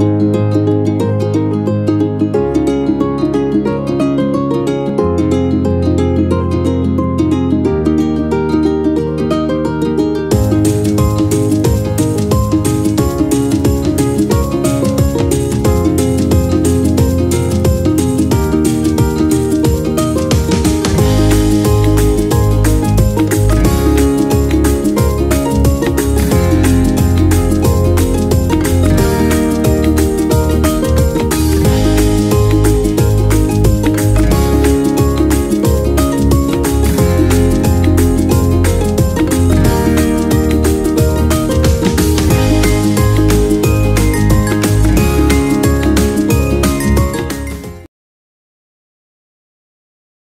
you